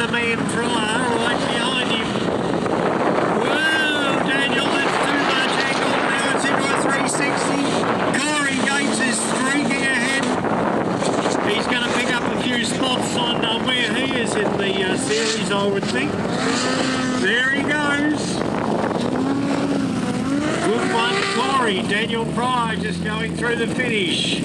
the main drawer right behind him. Whoa, Daniel, that's too much angle. Now it's in by 360. Corey Yates is streaking ahead. He's going to pick up a few spots on uh, where he is in the uh, series, I would think. There he goes. Good one, Corey. Daniel Prior just going through the finish.